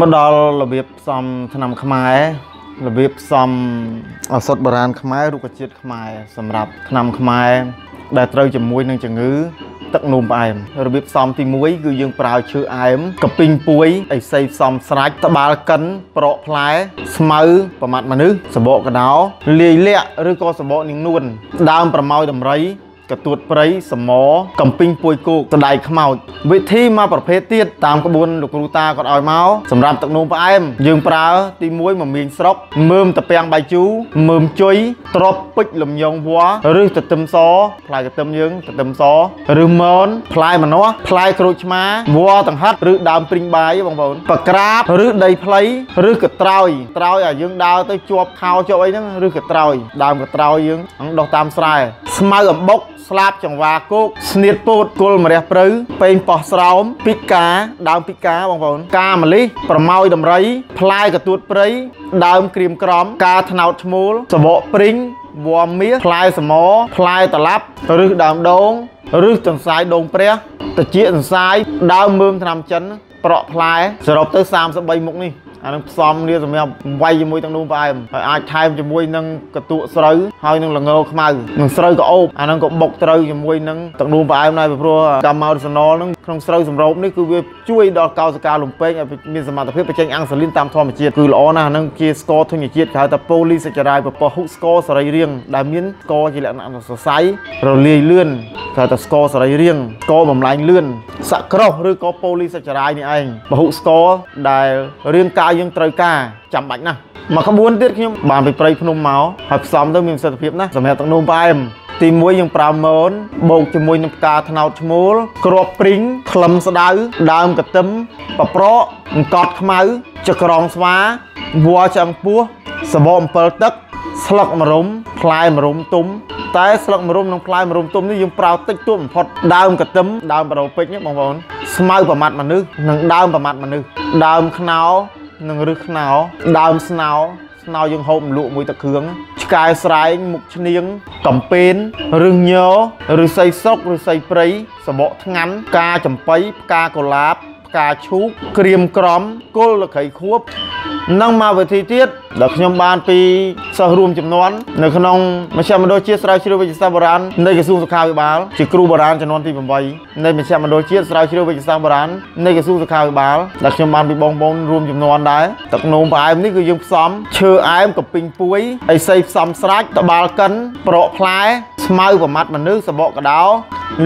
មកដល់របៀបផ្សំថ្នាំខ្មែររបៀបផ្សំឱសថបុរាណខ្មែររុក្ខជាតិខ្មែរសម្រាប់ថ្នាំខ្មែរដែលត្រូវជាមួយនឹងជំងឺទឹកនោមផ្អែមរបៀបផ្សំទី1គឺយើងប្រើឈើអែមកពីងពួយអីសីផ្សំស្រាច់ត្បាល់កិន ប្រក់ផ្លែ ស្មៅប្រមាត់មនុស្សសបកកដោលាយលាក់ឬក៏សបកនាងនួនដើមប្រម៉ោយដំរី កទួតព្រៃសមកំពីងពួយគោកតដៃខ្មោចវិធីមកប្រភេទទៀតតាមក្បួនលោកគ្រូតាគាត់ឲ្យមកសម្រាប់ទឹកនោមផ្អែមយើងប្រើទី1មមៀងស្រុកមើមតាពាំងបាយជូរមើមជុយទ្របពេជ្រលំញងវ័ឬទទឹមសផ្លែកទឹមយើងទទឹមសឬមនផ្លែម្នាស់ផ្លែក្រូចឆ្មាវ័តង្ហិតឬដើមព្រីងបាយបងប្អូនបក្រាបឬដីផ្លៃឬកត្រោយត្រោយឲ្យយើងដើរទៅជាប់ខោជាប់អីហ្នឹងឬកត្រោយដើមកត្រោយយើងដុះតាមស្រែស្មៅអំបុកស្លាបចង្វាគោកស្នៀតពោតគល់ម្រះព្រៅពេងប៉ោះស្រោមពីកាដើមពីកាបងប្អូន កាម្លិះប្រម៉ោយដំរី ផ្លែកទួតព្រៃដើមក្រៀមក្រំ ការថ្នោតឈ្មោលសបកព្រីងវ័មាសផ្លែសមផ្លែតឡាប់ឬដើមដូងឬទន្សាយដូងព្រះតិចសន្សាយដើមមើមថ្នាំចិនប្រក់ផ្លែសរុបទៅ33មុខនេះ អានឹងផ្សំគ្នាសម្រាប់វាយជាមួយទាំងនោះផ្អែមហើយអាចថែមជាមួយនឹងកតក់ស្រូវហើយនឹងល្ងខ្មៅនឹងស្រូវក៏អូបអានឹងក៏បុកត្រូវជាមួយនឹងទឹកនោមផ្អែមដែរព្រោះកាម៉ៅសណលនឹងក្នុងស្រូវសម្រូបនេះគឺវាជួយដល់កោសិកាលំពេងឲ្យមានសមត្ថភាពបញ្ចេញអាំងសាលីនតាមធម្មជាតិគឺល្អណាស់ហ្នឹងជាស្ករធញ្ញជាតិគេហៅថាប៉ូលីសេចរ៉ាយពពកហ៊ុកស្ករសរីរាង្គដែលមានស្ករជាលក្ខណៈសរសៃរលាយលឿនគេហៅថាស្ករសរីរាង្គស្ករបំលែងលឿនសក្រុសឬក៏ប៉ូលីសេចរ៉ាយនេះឯងពហុស្ករដែលរាងកាយយើងត្រូវការចាំបាច់ណាស់មួយក្បួនទៀតខ្ញុំបានពីព្រៃភ្នំមកហើយផ្សំទៅមានប្រសិទ្ធភាពណាស់សម្រាប់ទឹកនោមផ្អែម ទី1យើងប្រើម៉ូនបូកជាមួយនឹងផ្កាថ្នោតឈ្មោលគ្រាប់ព្រីងក្លឹមស្ដៅដើមកទឹមប៉ប្រកអង្កត់ខ្មៅចក្រងស្វាវ័ឆ្អឹងពោះសបកអំពិលទឹក ស្លឹកម្រុំផ្លែម្រុំទុំតែស្លឹកម្រុំនិងផ្លែម្រុំទុំនេះយើងប្រើតិចតួចបំផុតដើមកទឹមដើមបរោពេជ្របងប្អូនស្មៅប្រមាត់មនុស្សនិងដើមប្រមាត់មនុស្សដើមខ្នោនិងរឹសខ្នោដើមស្នោស្នោយើងហូបមលក់មួយទឹកគ្រឿង ឆ្កែស្រែងមុខឈ្នៀងកំពេនរឹសញឬស័យសុកឬស័យព្រៃសបកថ្ងាន់ផ្កាចំបៃផ្កាកុលាប ផ្កាឈូកក្រៀមក្រំគល់លក្ខីខួបនិងមកវិធីទៀតដែលខ្ញុំបានពីសិស្សរួមចំនួននៅក្នុងមជ្ឈមណ្ឌលជាតិស្រាវជ្រាវវិទ្យាសាស្ត្របុរាណនៃក្រសួងសុខាភិបាលជាគ្រូបុរាណចំនួនទី8នៃមជ្ឈមណ្ឌលជាតិស្រាវជ្រាវវិទ្យាសាស្ត្របុរាណនៃក្រសួងសុខាភិបាលដែលខ្ញុំបានពីបងប្អូនរួមចំនួនដែរទឹកនោមផ្អែមនេះគឺយើងផ្សំឈើអែមកំពីងពួយអីសីផ្សំស្រាច់ត្បាល់កិនប្រក់ផ្លែ ស្មៅប្រមាត់មនុស្សសបកកដោ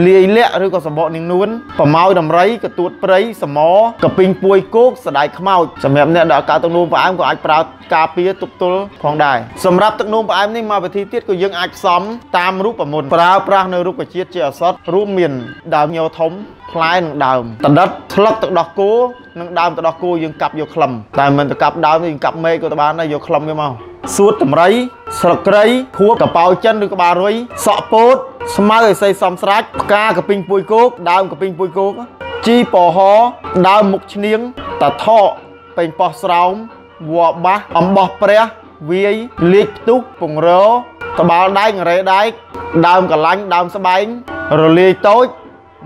លាយលាក់ឬក៏សម្បកនាងនួនប្រម៉ោយដំរីកទួតព្រៃសមកពីងពួយគោកសដៃខ្មោចសម្រាប់អ្នកដែលកើតទឹកនោមផ្អែមក៏អាចប្រើការពារទប់ទល់ផងដែរសម្រាប់ទឹកនោមផ្អែមនេះមកវិធីទៀតក៏យើងអាចផ្សំតាមរូបមន្តប្រើប្រាស់នៅរុក្ខជាតិជាឱសថរួមមានដើមញធំផ្លែនិងដើមតដិតស្លឹកទឹកដោះគោនិងដើមទឹកដោះគោយើងកាប់យកខ្លឹមតែមិនទៅកាប់ដើមយើងកាប់មែកក៏ទៅបានដែរយកខ្លឹមវាមកសួតតម្រៃ ស្លឹកគ្រៃខួបកប៉ោចិនឬក្បាលរុយសក់ពោតស្មៅឲ្យសីសំស្រាច់ផ្កាកពីងពួយគោកដើមកពីងពួយគោកជីពហដើមមុខឈ្នៀងតាថកពេញប៉ោះស្រោមវ័បាសអំបោះព្រះវាយលាជផ្ទុះពងរត្បាល់ដែករ៉េដែកដើមកលាញ់ដើមស្បែងរលាយតូច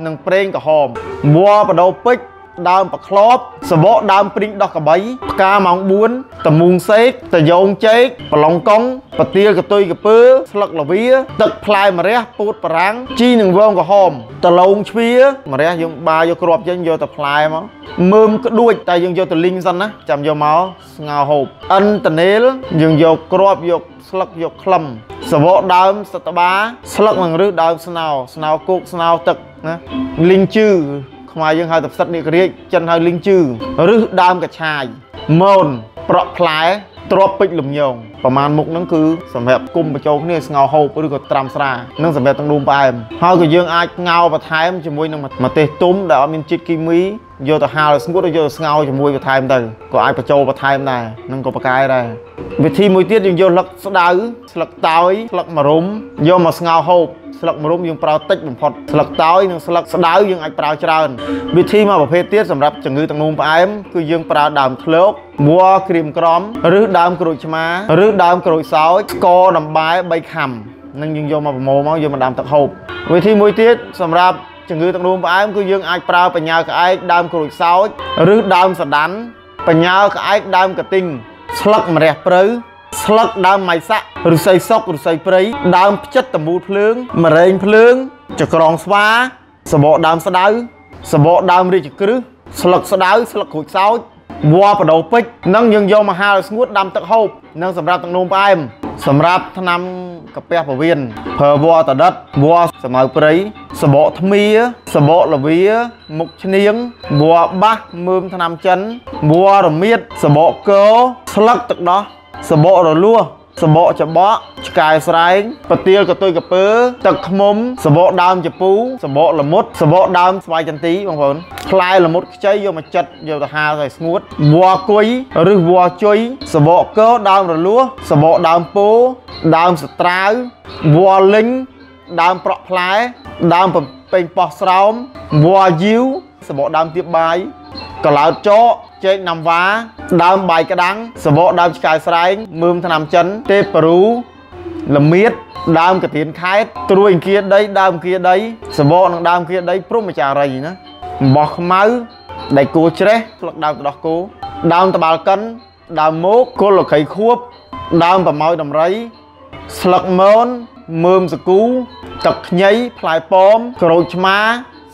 និងប្រេងក្រហមវ័បដោពេជ្រ ដើមប្រក្លបសបកដើមព្រីងដោះកបីផ្កាម៉ោង4តមូងសេកតយងចេកប្រឡងកុងពទាលកតុយកពើស្លឹកលាវាទឹកផ្លែម្រះពោតបារាំងជីនឹងវងក្រហមតឡងជ្វាម្រះយើងបាយកគ្រាប់ចេញយកតែផ្លែមកមើមក្ដួចតែយើងយកទៅលីងសិនណាចាំយកមកស្ងោរហូបអិនតនេលយើងយកគ្រាប់យកស្លឹកយកខ្លឹមសវកដើមសតបាស្លឹកនឹងរឹសដើមស្នោស្នោគោកស្នោទឹកណាលីងជឺ ខ្មែរយើងហៅតែផ្សិតនេះរាជចិនហៅលីងជឺឬដើមកឆាយម៉ូនប្រក់ផ្លែទ្របពេជ្រលំញងប្រមាណមុខហ្នឹងគឺសម្រាប់គុំបញ្ចូលគ្នាស្ងោរហូបឬក៏ត្រាំស្រានិងសម្រាប់ទាំងដួងផ្អែមហើយក៏យើងអាចស្ងោរបន្ថែមជាមួយនឹងម្ទេសទុំដែលអត់មានជាតិគីមី យកទៅហាលស្ងួតឬយកទៅស្ងោរជាមួយបន្ថែមទៅក៏អាចបញ្ចូលបន្ថែមដែរនិងក៏ប្រកែដែរវិធីមួយទៀតយើងយកស្លឹកស្ដៅស្លឹកតើយស្លឹកម្រុំយកមកស្ងោរហូបស្លឹកម្រុំយើងប្រើតិចបំផុតស្លឹកតើយនិងស្លឹកស្ដៅយើងអាចប្រើច្រើនវិធីមួយប្រភេទទៀតសម្រាប់ជំងឺទឹកនោមផ្អែមគឺយើងប្រើដើមធ្លកវ័ក្រៀមក្រំឬដើមក្រូចឆ្មាឬដើមក្រូចសើចស្ករដំបែ3ខាំនឹងយើងយកមកប្រមូលមកយកមកដាំទឹកហូបវិធីមួយទៀតសម្រាប់ ជំងឺទឹកនោមផ្អែមគឺយើងអាចប្រើបញ្ញាក្អែកដើមក្រូចសើចឬដើមសដាន់បញ្ញាក្អែកដើមកទិញស្លឹកម្រះព្រៅស្លឹកដើមម៉ៃសាក់ឫស្សីសុកឫស្សីព្រៃដើមផ្ចិតតមូលភ្លើងមរែងភ្លើងចក្រងស្វាសបកដើមស្ដៅសបកដើមរាជគ្រឹះស្លឹកស្ដៅស្លឹកក្រូចសោចវល្លបដោពេជ្រនិងយើងយកមកហាលឲ្យស្ងួតដាំទឹកហូបនិងសម្រាប់ទឹកនោមផ្អែមសម្រាប់ថ្នាំ កាពះពវៀនប្រើវល្លតដិតវល្លសមៅព្រៃសបកថ្មៀសបកលវា មុខឈ្នៀងវល្លបាសមើមថ្នាំចិនវល្លរមៀតសបកកស្លឹកទឹកដោះសបករលួសសបកចបកឆ្កែស្រែងប្រទាលកតុយកពើទឹកខ្មុំសបកដើមចពូសបកលមុតសបកដើមស្វាយចន្ទីបងប្អូនផ្លែលមុតខ្ចីយកមកចិតយកទៅហាលឲ្យស្ងួតវ័គុយឬវ័ជុយសបកកដើមរលួសសបកដើមពោ ដើមស្ត្រាវវ័លិញដើមប្រក់ផ្លែ ដើមពេញប៉ោះស្រោមវ័យីវសបកដើមទៀបបាយកឡោតចកចេកណាំវ៉ាដើមបាយក្តាំងសបកដើមឆ្កែស្រែងមើមថ្នាំចិន ទេពរូល្មៀតដើមកទៀនខេតត្រួយអង្គាដី ដើមអង្គាដីសបកនិងដើមអង្គាដីព្រំចារីណាអំបោះខ្មៅដៃគោច្រេះស្លឹកដើមទឹកដោះគោដើមតបាល់កិនដើមមោកគល់លខៃខួបដើមប្រម៉ោយដំរី ស្លឹកមនមើមសគូទឹកខ្ញីផ្លែប៉ោមក្រូចឆ្មា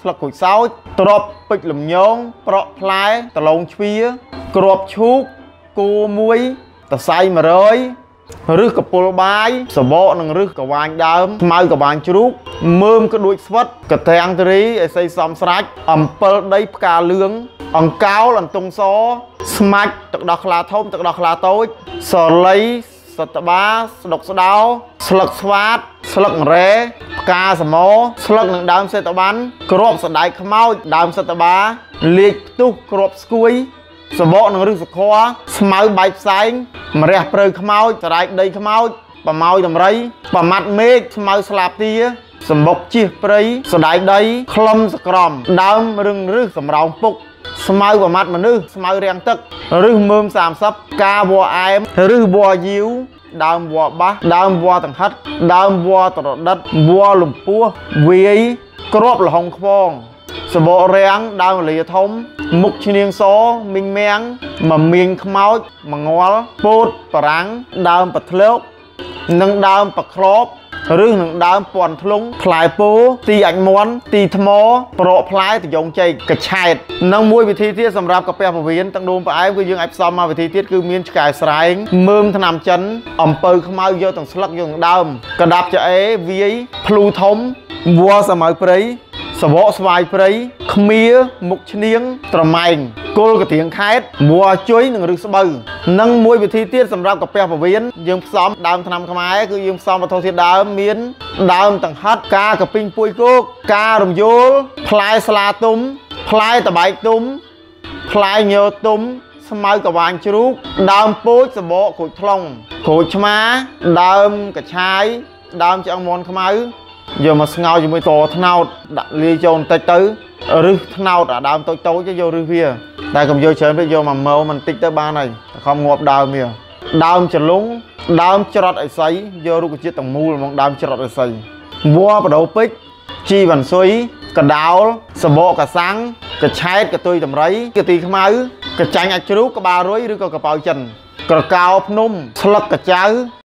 ស្លឹកក្រូចសោចទ្របពេជ្រលំញងប្រក់ផ្លែដលងជ្វាក្របឈូកគោមួយតសៃ100រឹសកពុលបាយសបកនិងរឹសកវាញដើមស្មៅកវាញជ្រូកមើមក្ដួចស្វិតកទាំងទរីអេសីសំស្រាច់អំពិលដីផ្កាលឿងអង្កោលអន្ទង់សស្មាច់ទឹកដោះខ្លាធំទឹកដោះខ្លាតូចសលៃ សតបាស្ដុកស្ដោស្លឹកស្វាតស្លឹករ៉េផ្កាសមោស្លឹកនឹងដើមសេតបានក្របសណ្ដែកខ្មោចដើមសតបាលាជផ្ទុះក្របស្គួយសបកនឹងរឹសសខွာស្មៅបែកផ្សែងម្រះព្រៅខ្មោចសរាយដីខ្មោចប្រម៉ោយតម្រៃប្រមាត់មេឃស្មៅស្លាបទាសម្បុកជិះព្រៃសណ្ដែកដី ខ្លឹមសក្រំដើមរឹងរឹសសម្រោងពុក ស្មៅប្រមាត់មនុស្សស្មៅរាំងទឹកឬមើម30ការវัวអែមឬវัวយីវដើមវល្លបាសដើមវល្លតង្ហិតដើមវល្លត្រដិតវល្លលំពោះវាយក្របលហុងខ្វងសបករាំងដើមលាធំ មុខឈ្នាងសមីងមាំងមមៀងខ្មោចមងល់ពោតបារាំងដើមប៉ធ្លោកនិងដើមប៉ក្រប ឬនឹងដើមពាន់ធ្លុងផ្លែពោទីអាចមន់ទីថ្មប្រកផ្លែតយងចេកកឆែតនិងមួយវិធីទៀតសម្រាប់កាពះពវៀនទឹកនោមផ្អែមគឺយើងអាចផ្សំមកវិធីទៀតគឺមានឆ្កែស្រែងមើមថ្នាំចិនអំពៅខ្មៅយកទាំងស្លឹកយកទាំងដើមកដាប់ចអេវាយភ្លូធំវัวសម័យព្រៃ សវកស្វាយព្រៃខ្មៀមុខឈ្នៀងត្រម៉ែងគល់កទៀងខេតមួជុយនិងរឹសស្បូវនិងមួយវិធីទៀតសម្រាប់កាពះពវៀនយើងផ្សំដើមថ្នាំខ្មែរគឺយើងផ្សំវត្ថុធាតុដើមមានដើមតង្ហិតការកពីងពួយគោកការរំយលផ្លែស្លាទុំផ្លែតបែកទុំផ្លែញើទុំស្មៅកវាញជ្រូកដើមពោចសបកក្រូចថ្លុងក្រូចឆ្មាដើមកឆាយដើមឆ្អឹងមន់ខ្មៅ យកមកស្ងោរជាមួយតថ្នោតដាក់លាយចូលបន្តិចទៅរឹសថ្នោតអាដើមតូចតូចយករឹសវាតែកុំយកច្រើនពេកយកមកម៉ូបន្តិចទៅបានហើយតែខំងាប់ដើមវាដើមចលុងដើមច្រត់អេសីយករុក្ខជាតិទាំងមូលហ្មងដើមច្រត់អេសីវល្លបដោពេជ្រជីវ៉ាន់ស៊ុយកដោលសបកកសាំងកឆែតកតុយតម្រៃកទីខ្មៅកចាញ់អាចជ្រូកក្បាលរុយឬក៏កប៉ៅចិនក្រកោភ្នំស្លឹកកចៅ